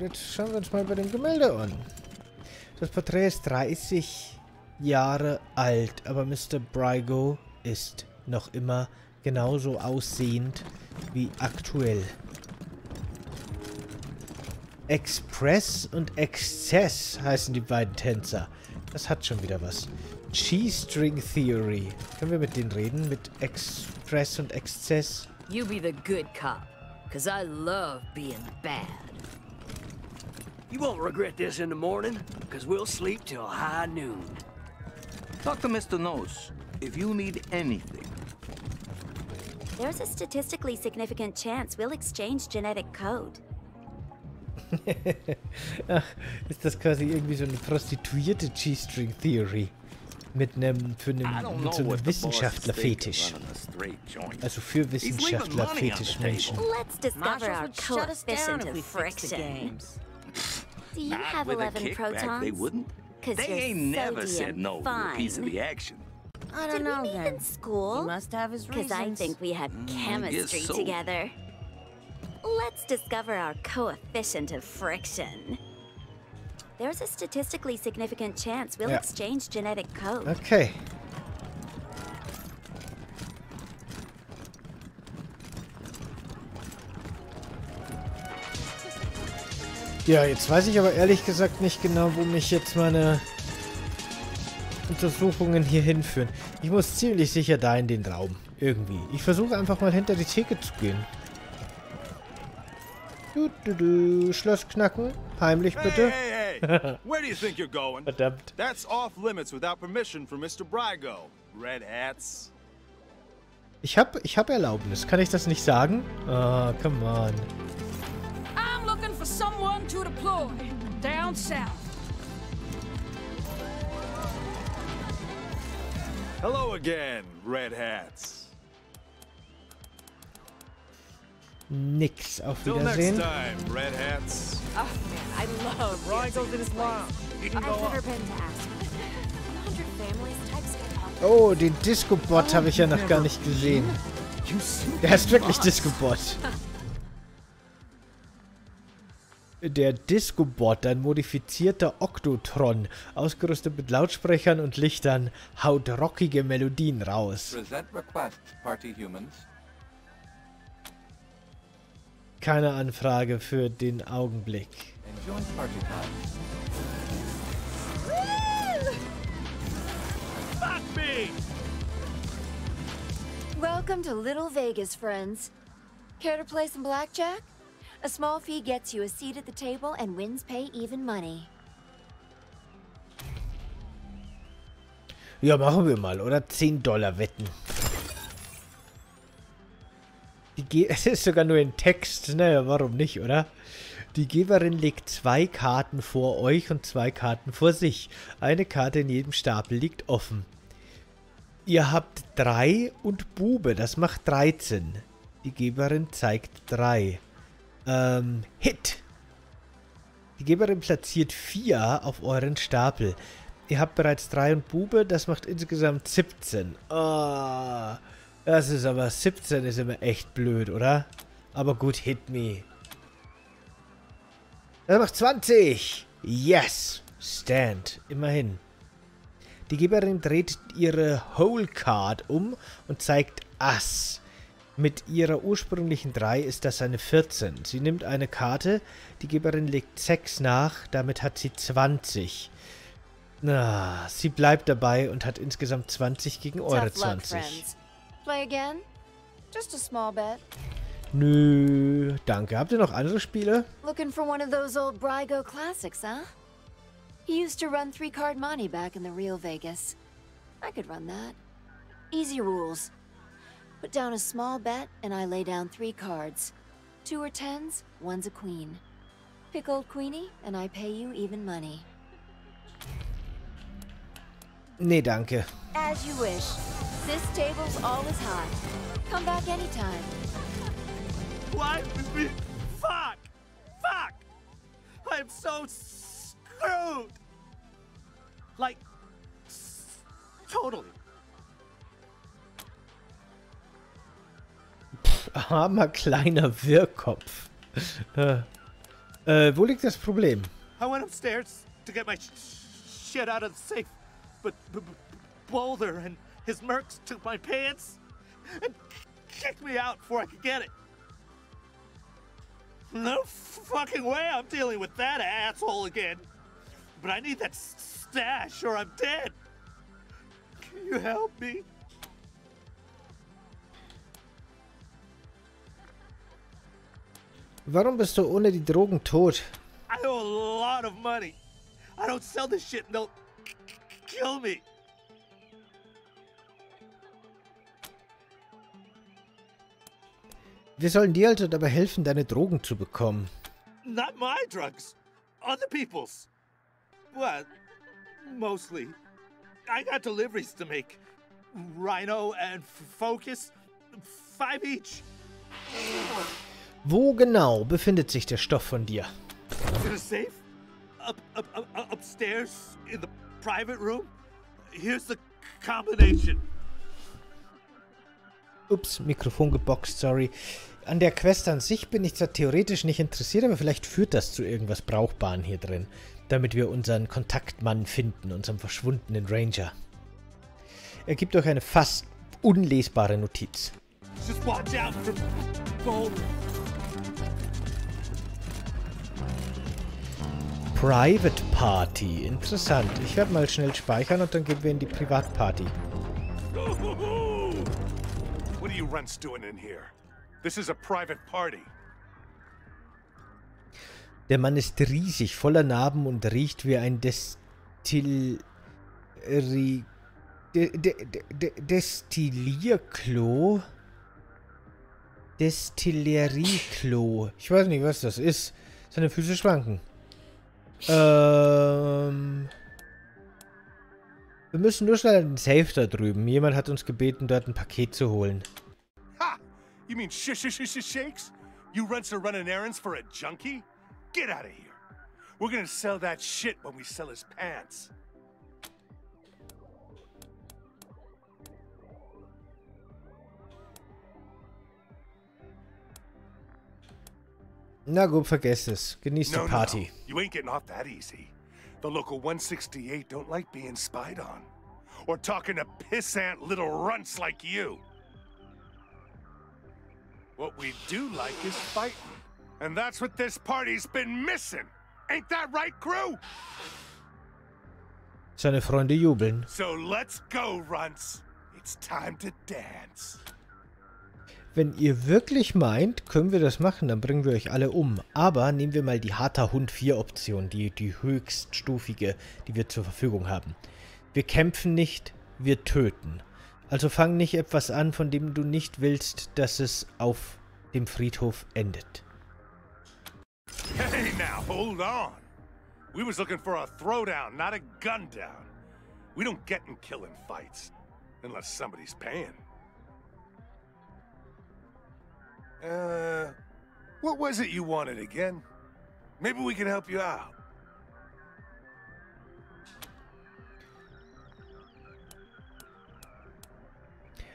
Und jetzt schauen wir uns mal bei dem Gemälde an. Das Porträt ist 30 Jahre alt, aber Mr. Brygo ist noch immer genauso aussehend wie aktuell. Express und Exzess heißen die beiden Tänzer. Das hat schon wieder was. G-String Theory. Können wir mit denen reden? Mit Express und Exzess? You be the good cop, cause I love being bad. You won't regret this in the morning, because we'll sleep till high noon. Talk to Mr. Nose if you need anything. There's a statistically significant chance we'll exchange genetic code. Ach, ist das quasi irgendwie so eine prostituierte G-String Theory? Mit einem, für einen, mit so einem Wissenschaftler-Fetisch. Also für Wissenschaftler-Fetisch-Menschen. Let's discover our coefficient of friction. Do you have 11 protons? Cause They you're ain't so never said damn no to a piece of fine. the action. I Did don't know we meet then. in school? He must have his reasons. Because I think we had Mm, chemistry so. together. Let's discover our coefficient of friction. There's a statistically significant chance we'll Yeah. exchange genetic code. Okay. Ja, jetzt weiß ich aber ehrlich gesagt nicht genau, wo mich jetzt meine Untersuchungen hier hinführen. Ich muss ziemlich sicher da in den Raum. Irgendwie. Ich versuche einfach mal hinter die Theke zu gehen. Du, du, du. Schloss knacken. Heimlich bitte. Hey, hey, hey! Where do you think you're going? Verdammt. That's off limits without permission from Mr. Brygo. Red hats. Ich hab, ich hab Erlaubnis. Kann ich das nicht sagen? Ah, come on. For someone to deploy down south. Hello again, red hats. Nix. Auf Till next Wiedersehen. time, red hats. Oh, man, I love goes in go I've never been to Aspen. 100 families types get up. Oh, den Disco-Bot habe ich ja noch gar nicht gesehen. Der ist wirklich Disco-Bot. Der Disco-Bot, ein modifizierter Oktotron, ausgerüstet mit Lautsprechern und Lichtern, haut rockige Melodien raus. Present request, party humans. Keine Anfrage für den Augenblick. Welcome to Little Vegas, friends. Care to play some blackjack? A small fee gets you a seat at the table and wins pay even money. Ja, machen wir mal, oder? 10 Dollar wetten. Es ist sogar nur in Text. Naja, warum nicht, oder? Die Geberin legt zwei Karten vor euch und zwei Karten vor sich. Eine Karte in jedem Stapel liegt offen. Ihr habt drei und Bube, das macht 13. Die Geberin zeigt drei. Ähm, Hit. Die Geberin platziert vier auf euren Stapel. Ihr habt bereits 3 und Bube, das macht insgesamt 17. Ah, das ist aber 17 ist immer echt blöd, oder? Aber gut, hit me. Das macht 20. Yes. Stand. Immerhin. Die Geberin dreht ihre Whole Card um und zeigt Ass. Mit ihrer ursprünglichen 3 ist das eine 14. Sie nimmt eine Karte, die Geberin legt 6 nach, damit hat sie 20. Na, sie bleibt dabei und hat insgesamt 20 gegen eure Tough luck, 20. friends. Play again? Just a small bet. Nö, danke. Habt ihr noch andere Spiele? Looking for one of those old Brygo classics, huh? He used to run three card money back in the real Vegas. I could run that. Easy rules. Put down a small bet, and I lay down three cards. Two are tens, one's a queen. Pick old Queenie, and I pay you even money. Nee, danke. As you wish. This table's always hot. Come back anytime. What? Fuck! Fuck! I'm so screwed! Like, s- totally. Armer kleiner Wirrkopf. Äh, Äh, wo liegt das Problem? I went upstairs to get my sh shit out of the safe, but B Boulder and his mercs took my pants and kicked me out before I could get it. No fucking way I'm dealing with that asshole again. But I need that stash or I'm dead. Can you help me? Warum bist du ohne die Drogen tot? I owe a lot of money. I don't sell this shit and they'll kill me. Wir sollen dir also dabei helfen, deine Drogen zu bekommen. Not my drugs. Other people's. Well, mostly. I got deliveries to make. Rhino and Focus. Five each. Wo genau befindet sich der Stoff von dir? Safe? Up, up, up, up- upstairs in the private room? Here's the combination. Ups, Mikrofon geboxt, sorry. An der Quest an sich bin ich zwar theoretisch nicht interessiert, aber vielleicht führt das zu irgendwas Brauchbaren hier drin. Damit wir unseren Kontaktmann finden, unseren verschwundenen Ranger. Er gibt euch eine fast unlesbare Notiz. Just watch out for Private Party. Interessant. Ich werde mal schnell speichern und dann gehen wir in die Privatparty. What are you runts doing in here? This is a private party. Der Mann ist riesig, voller Narben und riecht wie ein Destilleri... De, de, de, de, Destillierklo? Destillerieklo. Ich weiß nicht, was das ist. Seine Füße schwanken. Ähm... Wir müssen nur schnell den Safe da drüben. Jemand hat uns gebeten, dort ein Paket zu holen. Ha! You mean sh sh sh sh shakes? You runts are running errands for a junkie? Get out of here. We're gonna sell that shit when we sell his pants. Na gut, vergesst es. Genießt No, die no, no. You ain't getting off that easy. The local 168 don't like being spied on. Or talking to pissant little runts like you. What we do like is fighting. And that's what this party's been missing. Ain't that right, crew? Seine Freunde jubeln. So let's go, runts. It's time to dance. Wenn ihr wirklich meint, können wir das machen, dann bringen wir euch alle um. Aber nehmen wir mal die Harter Hund 4 Option, die, die höchststufige, die wir zur Verfügung haben. Wir kämpfen nicht, wir töten. Also fang nicht etwas an, von dem du nicht willst, dass es auf dem Friedhof endet. Hey, now, hold on. We was looking for a throwdown, not a gun down. We don't get in killing fights. Unless somebody's paying. Uh, what was it you wanted again? Maybe we can help you out.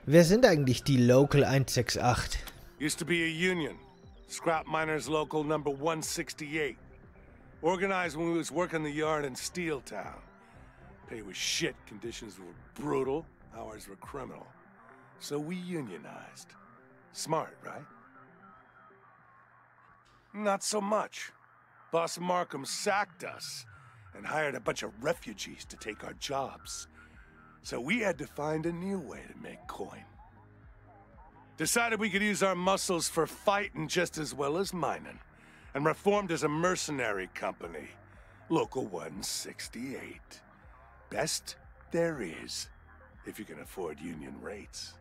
Wer sind eigentlich die Local 168? Used to be a union. Scrap Miners Local number 168. Organized when we was working the yard in Steel Town. Pay was shit, conditions were brutal, hours were criminal. So we unionized. Smart, right? Not so much. Boss Markham sacked us and hired a bunch of refugees to take our jobs. So we had to find a new way to make coin. Decided we could use our muscles for fighting just as well as mining, and reformed as a mercenary company. Local 168. Best there is, if you can afford union rates.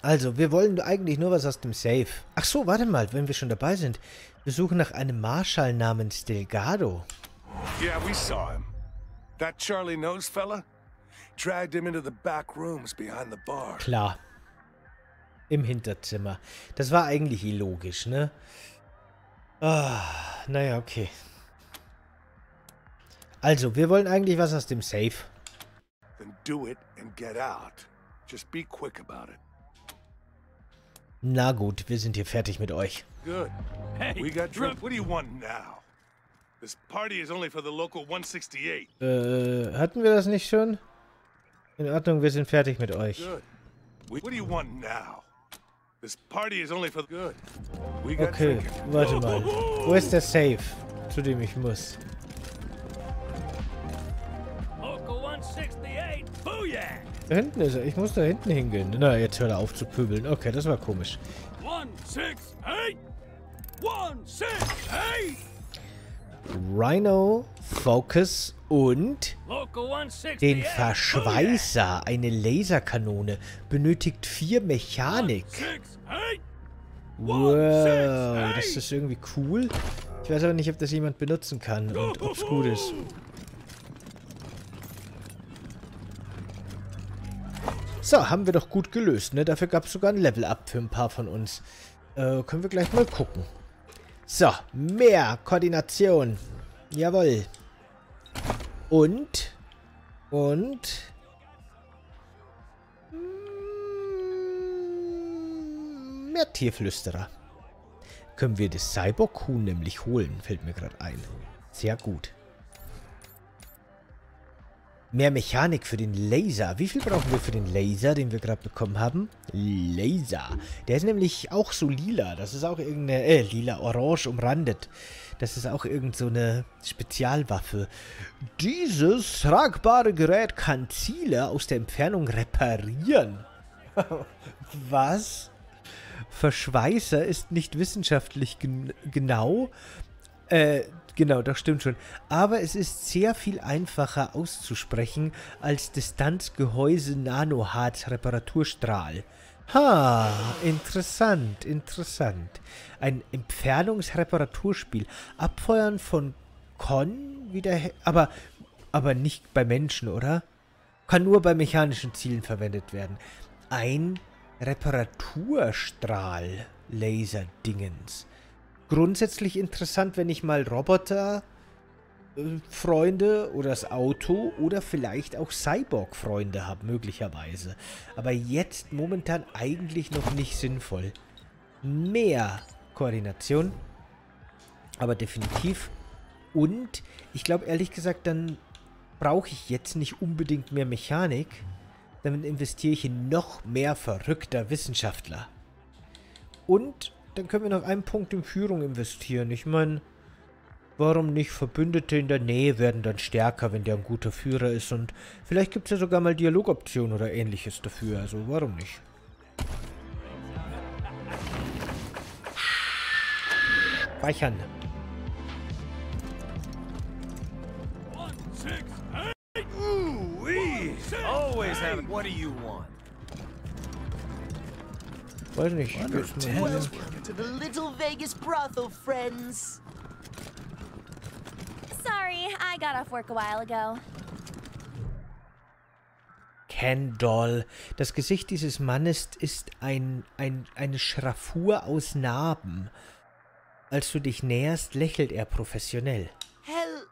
Also, wir wollen eigentlich nur was aus dem Safe. Ach so, warte mal, wenn wir schon dabei sind. Wir suchen nach einem Marschall namens Delgado. Yeah, we saw him. That Charlie Nose fella? Dragged him into the back rooms behind the bar. Klar. Im Hinterzimmer. Das war eigentlich illogisch, ne? Ah, naja, okay. Also, wir wollen eigentlich was aus dem Safe. Then do it and get out. Just be quick about it. Na gut, wir sind hier fertig mit euch. Good. Hey, we got drunk. What do you want now? This party is only for the local 168. Äh, hatten wir das nicht schon? In Ordnung, wir sind fertig mit euch. Good. What do you want now? This party is only for good. We got Okay, drinking. warte mal. Wo ist der Safe, zu dem ich muss? Da hinten ist er. Ich muss da hinten hingehen. Na, jetzt hör er auf zu pöbeln. Okay, das war komisch. 168! 168! Rhino, Focus und Local 168! den Verschweißer, eine Laserkanone, benötigt vier Mechanik. 168! Wow, das ist irgendwie cool. Ich weiß aber nicht, ob das jemand benutzen kann und ob es gut ist. So, haben wir doch gut gelöst, ne? Dafür gab es sogar ein Level-Up für ein paar von uns. Äh, können wir gleich mal gucken. So, mehr Koordination. Jawohl. Und, und, mm, mehr Tierflüsterer. Können wir das Cyborg-Huhn nämlich holen, fällt mir gerade ein. Sehr gut. Mehr Mechanik für den Laser. Wie viel brauchen wir für den Laser, den wir gerade bekommen haben? Laser. Der ist nämlich auch so lila. Das ist auch irgendeine, äh, lila, orange umrandet. Das ist auch irgend so eine Spezialwaffe. Dieses tragbare Gerät kann Ziele aus der Entfernung reparieren. Was? Verschweißer ist nicht wissenschaftlich gen genau. Äh, genau, das stimmt schon. Aber es ist sehr viel einfacher auszusprechen als Distanzgehäuse Nanoharz Reparaturstrahl. Ha, interessant, interessant. Ein Entfernungsreparaturspiel. Abfeuern von Con wieder, aber, aber nicht bei Menschen, oder? Kann nur bei mechanischen Zielen verwendet werden. Ein Reparaturstrahl Laserdingens. Grundsätzlich interessant, wenn ich mal Roboter Freunde oder das Auto oder vielleicht auch Cyborg-Freunde habe, möglicherweise. Aber jetzt momentan eigentlich noch nicht sinnvoll. Mehr Koordination, aber definitiv. Und ich glaube ehrlich gesagt, dann brauche ich jetzt nicht unbedingt mehr Mechanik. Damit investiere ich in noch mehr verrückter Wissenschaftler. Und dann können wir noch einen Punkt in Führung investieren. Ich meine, warum nicht? Verbündete in der Nähe werden dann stärker, wenn der ein guter Führer ist. Und vielleicht gibt es ja sogar mal Dialogoptionen oder ähnliches dafür. Also warum nicht? Speichern. Ooh-wee! Always have. What do you want? Weiß nicht. Ich. Welcome to the Little Vegas brothel, friends. Sorry, I got off work a while ago. Kendall. Das Gesicht dieses Mannes ist ein, ein, eine Schraffur aus Narben. Als du dich näherst, lächelt er professionell. Hell.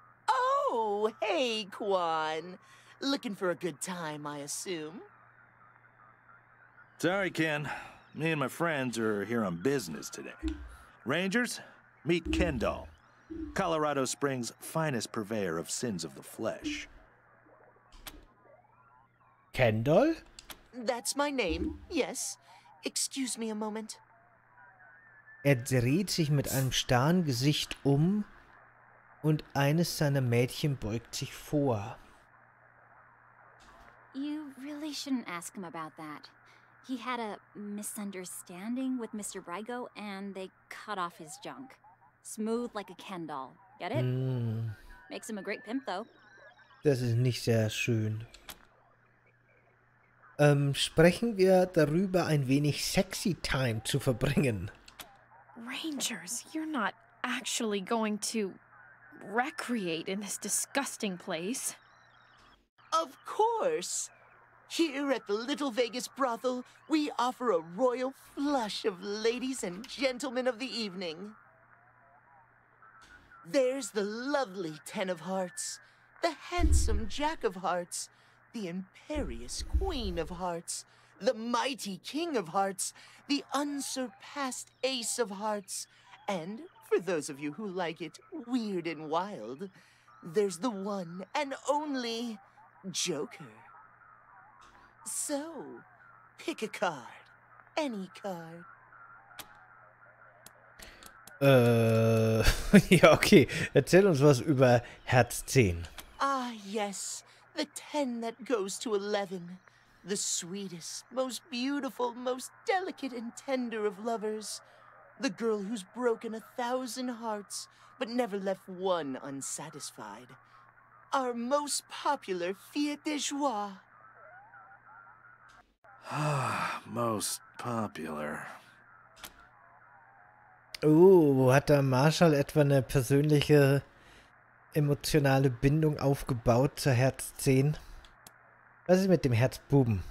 Oh, hey, Quan. Looking for a good time, I assume. Sorry, Ken. Me and my friends are here on business today. Rangers, meet Kendall, Colorado Springs' finest purveyor of sins of the flesh. Kendall? That's my name, yes. Excuse me a moment. Er dreht sich mit einem starren Gesicht um und eines seiner Mädchen beugt sich vor. You really shouldn't ask him about that. He had a misunderstanding with Mr. Brygo and they cut off his junk. Smooth like a Ken doll. Get it? Hm, Makes him a great pimp, though. das ist nicht uh, sehr schön. Ähm, um, sprechen wir darüber, ein wenig Sexy Time zu verbringen. Rangers, you're not actually going to recreate in this disgusting place. Of course. Here at the Little Vegas brothel, we offer a royal flush of ladies and gentlemen of the evening. There's the lovely Ten of Hearts, the handsome Jack of Hearts, the imperious Queen of Hearts, the mighty king of hearts, the unsurpassed ace of hearts. And for those of you who like it weird and wild, there's the one and only Joker. So, pick a card. Any card. Äh, ja, okay. Erzähl uns was über Herz 10. Ah, yes. The 10 that goes to 11. The sweetest, most beautiful, most delicate and tender of lovers. The girl who's broken a thousand hearts, but never left one unsatisfied. Our most popular Fiat de Joie. Most popular. Oh, hat der Marshall etwa eine persönliche emotionale Bindung aufgebaut zur Herz 10? Was ist mit dem Herzbuben?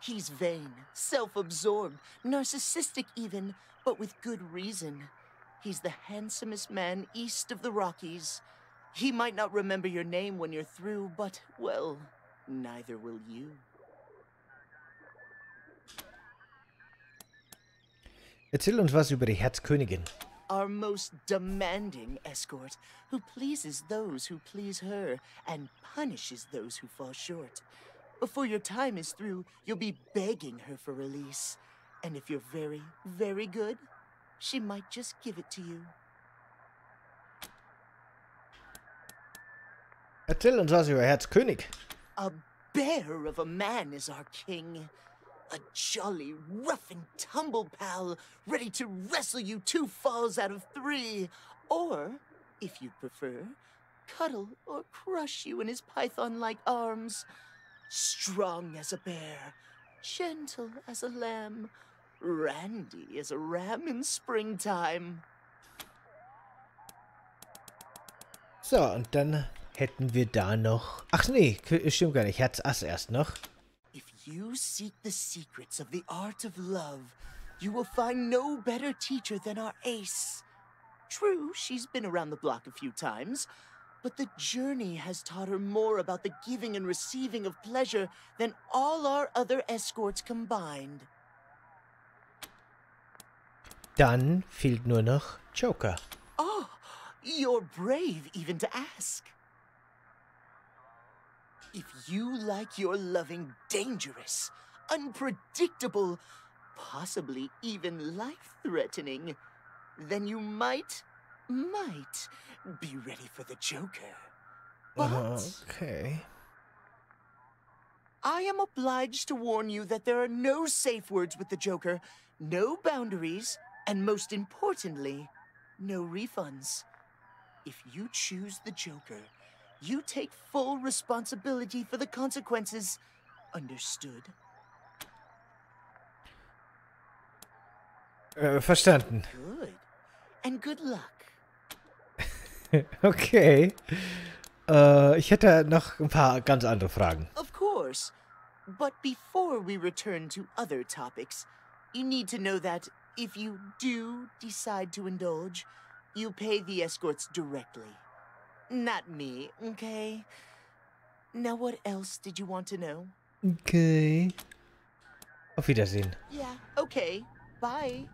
He's vain, self absorbed, narcissistic even, but with good reason. He's the handsomest man east of the Rockies. He might not remember your name when you're through, but, well, neither will you. Erzähl uns was über die Herzkönigin. Our most demanding escort, who pleases those who please her and punishes those who fall short. Before your time is through, you'll be begging her for release. And if you're very, very good, she might just give it to you. Erzähl uns was über Herzkönig. A bear of a man is our king. A jolly, rough and tumble pal, ready to wrestle you two falls out of three. Or, if you prefer, cuddle or crush you in his python like arms. Strong as a bear, gentle as a lamb, randy as a ram in springtime. So, und dann hätten wir da noch... Ach nee, stimmt gar nicht. Herz Ass erst noch. If you seek the secrets of the art of love, you will find no better teacher than our ace. True, she's been around the block a few times, but the journey has taught her more about the giving and receiving of pleasure than all our other escorts combined. Dann fehlt nur noch Joker. Oh, you're brave even to ask. If you like your loving dangerous, unpredictable, possibly even life-threatening, then you might, might be ready for the Joker. But Okay. I am obliged to warn you that there are no safe words with the Joker, no boundaries, and most importantly, no refunds. If you choose the Joker, you take full responsibility for the consequences. Understood? Uh, äh, verstanden. Good. And good luck. okay. Äh, ich hätte noch ein paar ganz andere Fragen. Of course. But before we return to other topics, you need to know that if you do decide to indulge, you pay the escorts directly. Not me, okay? Now, what else did you want to know? Okay. Auf Wiedersehen. Yeah, okay. Bye.